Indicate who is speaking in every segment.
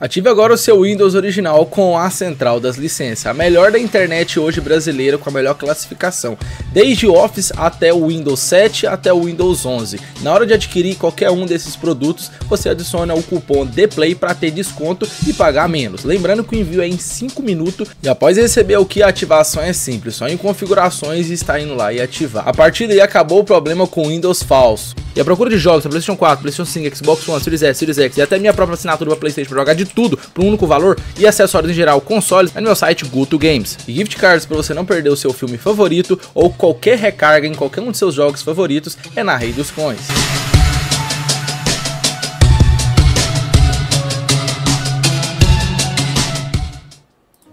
Speaker 1: Ative agora o seu Windows original com a central das licenças, a melhor da internet hoje brasileira com a melhor classificação, desde Office até o Windows 7 até o Windows 11. Na hora de adquirir qualquer um desses produtos, você adiciona o cupom DPLAY para ter desconto e pagar menos. Lembrando que o envio é em 5 minutos e após receber o que a ativação é simples, só em configurações e está indo lá e ativar. A partir daí acabou o problema com Windows falso. E a procura de jogos PlayStation 4, PlayStation 5, Xbox One, Series S, Series X e até minha própria assinatura para PlayStation para jogar de tudo por um único valor e acessórios em geral, consoles, é no meu site GoToGames. Games. E gift cards para você não perder o seu filme favorito ou qualquer recarga em qualquer um de seus jogos favoritos é na Rei dos Coins.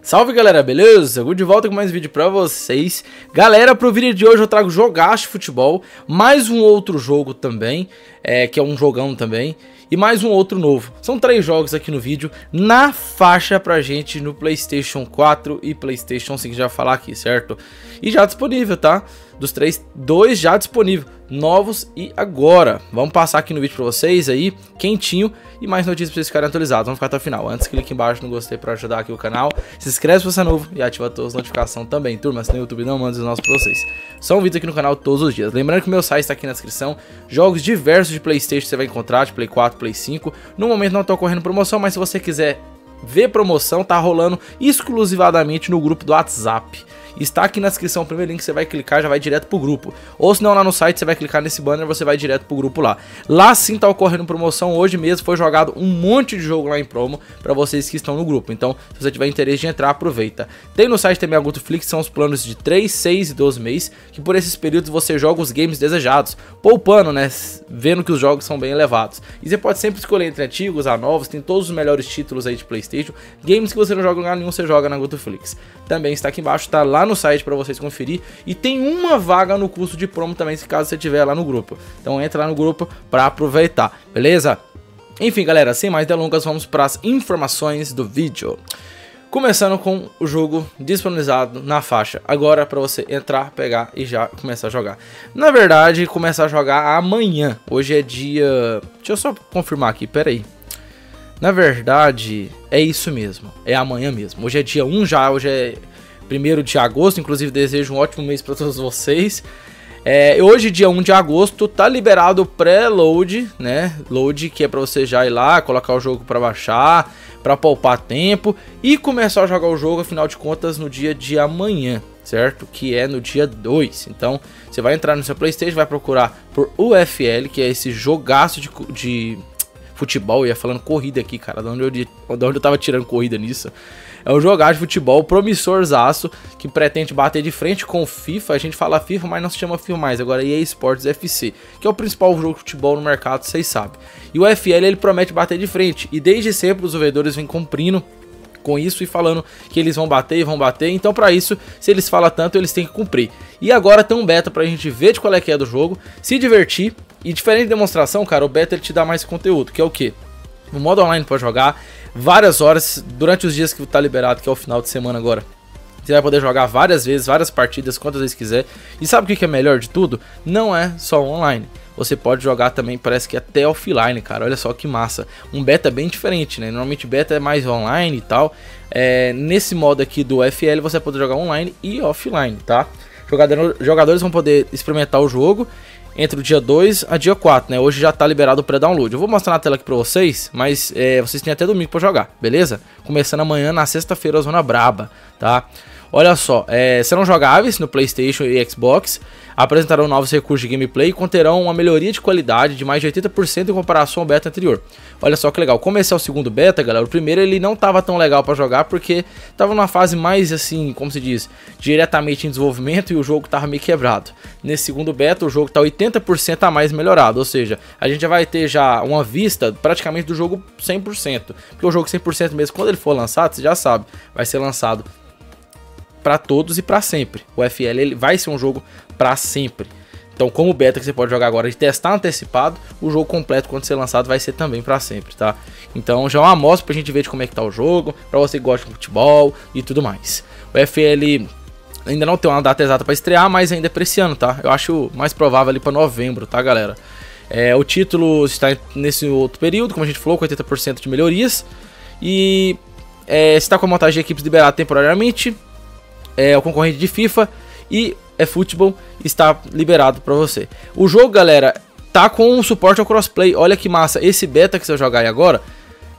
Speaker 1: Salve galera, beleza? Eu de volta com mais vídeo pra vocês Galera, pro vídeo de hoje eu trago jogaço futebol Mais um outro jogo também, é, que é um jogão também E mais um outro novo São três jogos aqui no vídeo Na faixa pra gente no Playstation 4 e Playstation 5 Já falar aqui, certo? E já disponível, tá? Dos três, dois já disponível novos e agora. Vamos passar aqui no vídeo para vocês aí, quentinho e mais notícias para vocês ficarem atualizados. Vamos ficar até o final. Antes, clique embaixo no gostei para ajudar aqui o canal. Se inscreve se você é novo e ativa todas as notificações também. Turma, se no YouTube não manda os nossos para vocês. Só um vídeo aqui no canal todos os dias. Lembrando que o meu site está aqui na descrição. Jogos diversos de Playstation você vai encontrar, de Play 4, Play 5. No momento não está ocorrendo promoção, mas se você quiser ver promoção, tá rolando exclusivamente no grupo do WhatsApp. Está aqui na descrição o primeiro link, você vai clicar, já vai direto pro grupo. Ou se não lá no site, você vai clicar nesse banner, você vai direto pro grupo lá. Lá sim tá ocorrendo promoção, hoje mesmo foi jogado um monte de jogo lá em promo para vocês que estão no grupo. Então, se você tiver interesse de entrar, aproveita. Tem no site também a Gutoflix, são os planos de 3, 6 e 12 meses, que por esses períodos você joga os games desejados, poupando, né, vendo que os jogos são bem elevados. E você pode sempre escolher entre antigos a novos, tem todos os melhores títulos aí de Playstation, games que você não joga em lugar nenhum, você joga na Gutoflix. Também está aqui embaixo, tá lá no site para vocês conferir. E tem uma vaga no curso de promo também, se caso você tiver lá no grupo. Então entra lá no grupo para aproveitar, beleza? Enfim, galera, sem mais delongas, vamos para as informações do vídeo. Começando com o jogo disponibilizado na faixa. Agora para você entrar, pegar e já começar a jogar. Na verdade, começar a jogar amanhã. Hoje é dia... Deixa eu só confirmar aqui, pera aí. Na verdade, é isso mesmo. É amanhã mesmo. Hoje é dia 1 já, hoje é 1 de agosto. Inclusive, desejo um ótimo mês para todos vocês. É, hoje, dia 1 de agosto, tá liberado o pré-load, né? Load que é para você já ir lá, colocar o jogo para baixar, para poupar tempo e começar a jogar o jogo, afinal de contas, no dia de amanhã, certo? Que é no dia 2. Então, você vai entrar no seu PlayStation, vai procurar por UFL, que é esse jogaço de, de futebol. Ia falando corrida aqui, cara, de onde eu, de onde eu tava tirando corrida nisso. É um jogar de futebol promissorzaço que pretende bater de frente com o FIFA. A gente fala FIFA, mas não se chama FIFA mais. Agora EA Sports FC, que é o principal jogo de futebol no mercado, vocês sabem. E o FL ele promete bater de frente. E desde sempre os desenvolvedores vêm cumprindo com isso e falando que eles vão bater e vão bater. Então, para isso, se eles falam tanto, eles têm que cumprir. E agora tem um beta pra gente ver de qual é que é do jogo, se divertir. E diferente de demonstração, cara, o beta ele te dá mais conteúdo, que é o que? No modo online pode jogar, várias horas durante os dias que tá liberado, que é o final de semana agora. Você vai poder jogar várias vezes, várias partidas, quantas vezes quiser. E sabe o que é melhor de tudo? Não é só online. Você pode jogar também, parece que até offline, cara. Olha só que massa. Um beta é bem diferente, né? Normalmente beta é mais online e tal. É, nesse modo aqui do FL você pode jogar online e offline, tá? Jogadores vão poder experimentar o jogo entre o dia 2 a dia 4, né? Hoje já tá liberado o pré-download. Eu vou mostrar na tela aqui pra vocês, mas é, vocês têm até domingo pra jogar, beleza? Começando amanhã, na sexta-feira, a Zona Braba, tá? Olha só, é, serão jogáveis no PlayStation e Xbox, apresentarão novos recursos de gameplay e conterão uma melhoria de qualidade de mais de 80% em comparação ao beta anterior. Olha só que legal, como esse é o segundo beta, galera, o primeiro ele não estava tão legal para jogar porque estava numa fase mais assim, como se diz, diretamente em desenvolvimento e o jogo estava meio quebrado. Nesse segundo beta o jogo está 80% a mais melhorado, ou seja, a gente já vai ter já uma vista praticamente do jogo 100%, porque o jogo 100% mesmo quando ele for lançado, você já sabe, vai ser lançado para todos e para sempre. O FL ele vai ser um jogo para sempre. Então, como beta que você pode jogar agora de testar antecipado, o jogo completo quando ser lançado vai ser também para sempre, tá? Então, já é uma amostra pra gente ver de como é que tá o jogo, para você que gosta de futebol e tudo mais. O FL ainda não tem uma data exata para estrear, mas ainda é pra esse ano, tá? Eu acho mais provável ali para novembro, tá, galera? É, o título está nesse outro período, como a gente falou, com 80% de melhorias. E é, está com a montagem de equipes liberada temporariamente. É o concorrente de FIFA e é futebol está liberado para você. O jogo, galera, tá com suporte ao crossplay. Olha que massa. Esse beta que você jogar aí agora,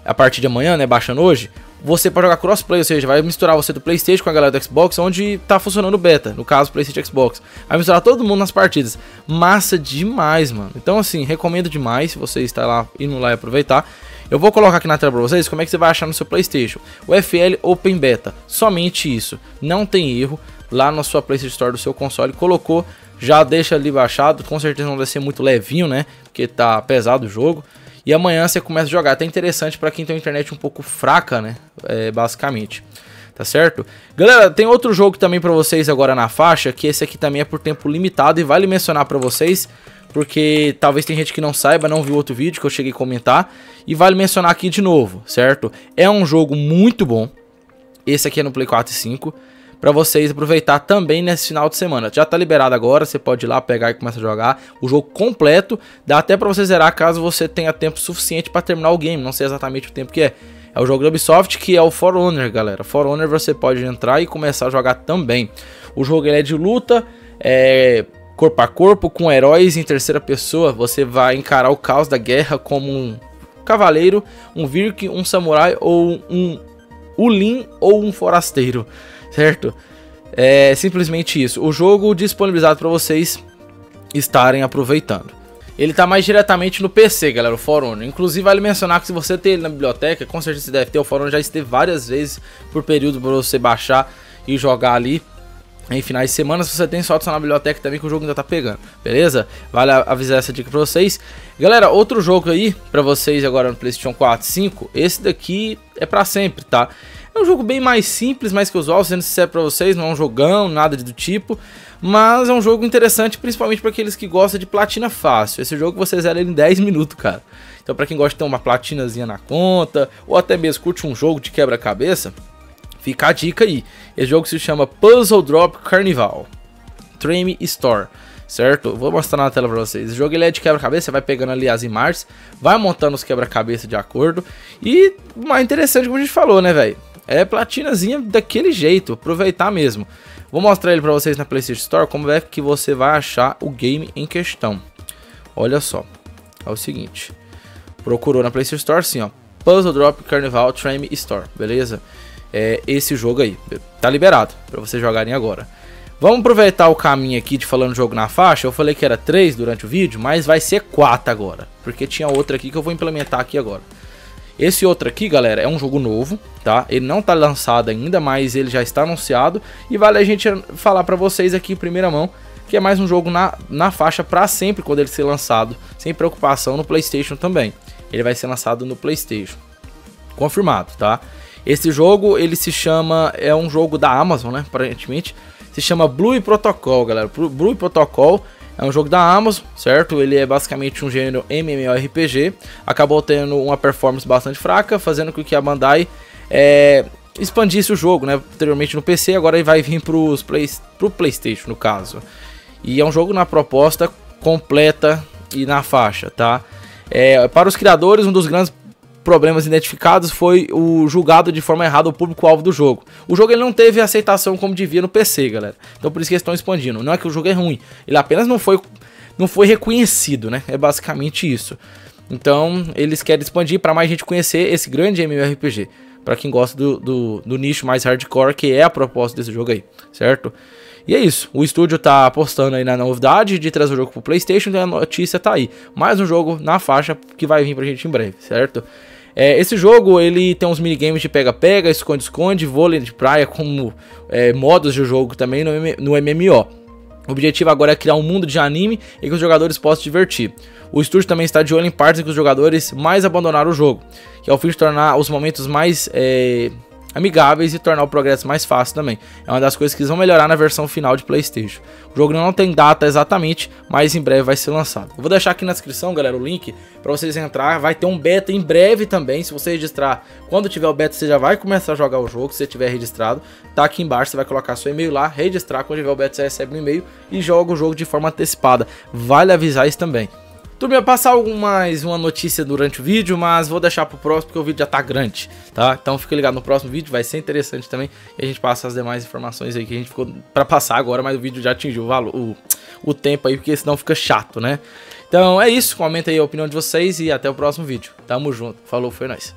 Speaker 1: a partir de amanhã, né, baixando hoje, você pode jogar crossplay, ou seja, vai misturar você do PlayStation com a galera do Xbox, onde tá funcionando o beta, no caso PlayStation Xbox. Vai misturar todo mundo nas partidas. Massa demais, mano. Então assim, recomendo demais se você está lá indo lá e aproveitar. Eu vou colocar aqui na tela para vocês como é que você vai achar no seu PlayStation. O FL Open Beta, somente isso. Não tem erro. Lá na sua PlayStation Store do seu console, colocou, já deixa ali baixado. Com certeza não vai ser muito levinho, né? Porque tá pesado o jogo. E amanhã você começa a jogar. Até interessante para quem tem uma internet um pouco fraca, né? É, basicamente. Tá certo? Galera, tem outro jogo também para vocês agora na faixa, que esse aqui também é por tempo limitado e vale mencionar para vocês porque talvez tem gente que não saiba, não viu outro vídeo que eu cheguei a comentar. E vale mencionar aqui de novo, certo? É um jogo muito bom. Esse aqui é no Play 4 e 5. Pra vocês aproveitar também nesse final de semana. Já tá liberado agora, você pode ir lá pegar e começar a jogar. O jogo completo, dá até pra você zerar caso você tenha tempo suficiente pra terminar o game. Não sei exatamente o tempo que é. É o jogo da Ubisoft que é o For Honor, galera. For Honor você pode entrar e começar a jogar também. O jogo ele é de luta, é corpo a corpo com heróis em terceira pessoa, você vai encarar o caos da guerra como um cavaleiro, um virk, um samurai ou um ulin ou um forasteiro, certo? É simplesmente isso. O jogo disponibilizado para vocês estarem aproveitando. Ele está mais diretamente no PC, galera, o For Honor. Inclusive, vale mencionar que se você ter ele na biblioteca, com certeza você deve ter. O For Honor já esteve várias vezes por período para você baixar e jogar ali em finais de semana, se você tem só adicionar na biblioteca também que o jogo ainda tá pegando, beleza? Vale avisar essa dica pra vocês. Galera, outro jogo aí pra vocês agora no Playstation 4 5, esse daqui é pra sempre, tá? É um jogo bem mais simples, mais que usual, sendo sincero pra vocês, não é um jogão, nada do tipo, mas é um jogo interessante, principalmente para aqueles que gostam de platina fácil. Esse jogo você zera em 10 minutos, cara. Então pra quem gosta de ter uma platinazinha na conta, ou até mesmo curte um jogo de quebra-cabeça, Fica a dica aí. Esse jogo se chama Puzzle Drop Carnival. Trame Store, certo? Vou mostrar na tela pra vocês. Esse jogo ele é de quebra-cabeça, você vai pegando ali as imagens, vai montando os quebra-cabeça de acordo. E mais interessante, como a gente falou, né, velho? É platinazinha daquele jeito, aproveitar mesmo. Vou mostrar ele pra vocês na PlayStation Store, como é que você vai achar o game em questão. Olha só, é o seguinte. Procurou na PlayStation Store, assim, ó. Puzzle Drop Carnival Trame Store, beleza? é, esse jogo aí. Tá liberado para vocês jogarem agora. Vamos aproveitar o caminho aqui de falando jogo na faixa. Eu falei que era 3 durante o vídeo, mas vai ser 4 agora. Porque tinha outra aqui que eu vou implementar aqui agora. Esse outro aqui, galera, é um jogo novo, tá? Ele não tá lançado ainda, mas ele já está anunciado. E vale a gente falar para vocês aqui em primeira mão que é mais um jogo na, na faixa para sempre quando ele ser lançado, sem preocupação no PlayStation também. Ele vai ser lançado no PlayStation. Confirmado, tá? Esse jogo, ele se chama, é um jogo da Amazon, né, aparentemente. Se chama Blue Protocol, galera. Blue Protocol é um jogo da Amazon, certo? Ele é basicamente um gênero MMORPG. Acabou tendo uma performance bastante fraca, fazendo com que a Bandai é, expandisse o jogo, né? Anteriormente no PC, agora ele vai vir pros play, pro PlayStation, no caso. E é um jogo na proposta completa e na faixa, tá? É, para os criadores, um dos grandes problemas identificados foi o julgado de forma errada o público-alvo do jogo. O jogo ele não teve aceitação como devia no PC, galera. Então por isso que eles estão expandindo. Não é que o jogo é ruim, ele apenas não foi, não foi reconhecido, né? É basicamente isso. Então eles querem expandir para mais gente conhecer esse grande MMORPG. Para quem gosta do, do, do nicho mais hardcore, que é a proposta desse jogo aí, certo? E é isso, o estúdio tá apostando aí na novidade de trazer o jogo pro Playstation, então a notícia tá aí. Mais um jogo na faixa que vai vir pra gente em breve, certo? É, esse jogo ele tem uns minigames de pega-pega, esconde-esconde, vôlei de praia como é, modos de jogo também no, no MMO. O objetivo agora é criar um mundo de anime em que os jogadores possam se divertir. O estúdio também está de olho em partes em que os jogadores mais abandonaram o jogo, que é o fim de tornar os momentos mais é, amigáveis e tornar o progresso mais fácil também. É uma das coisas que vão melhorar na versão final de PlayStation. O jogo não tem data exatamente, mas em breve vai ser lançado. Eu vou deixar aqui na descrição, galera, o link para vocês entrar. Vai ter um beta em breve também. Se você registrar, quando tiver o beta, você já vai começar a jogar o jogo. Se você tiver registrado, tá aqui embaixo. Você vai colocar seu e-mail lá, registrar. Quando tiver o beta, você recebe um e-mail e joga o jogo de forma antecipada. Vale avisar isso também. Tu ia passar mais uma notícia durante o vídeo, mas vou deixar pro próximo porque o vídeo já tá grande, tá? Então fica ligado no próximo vídeo, vai ser interessante também. E a gente passa as demais informações aí que a gente ficou pra passar agora, mas o vídeo já atingiu o valor, o, o tempo aí, porque senão fica chato, né? Então é isso, comenta aí a opinião de vocês e até o próximo vídeo. Tamo junto, falou, foi nóis.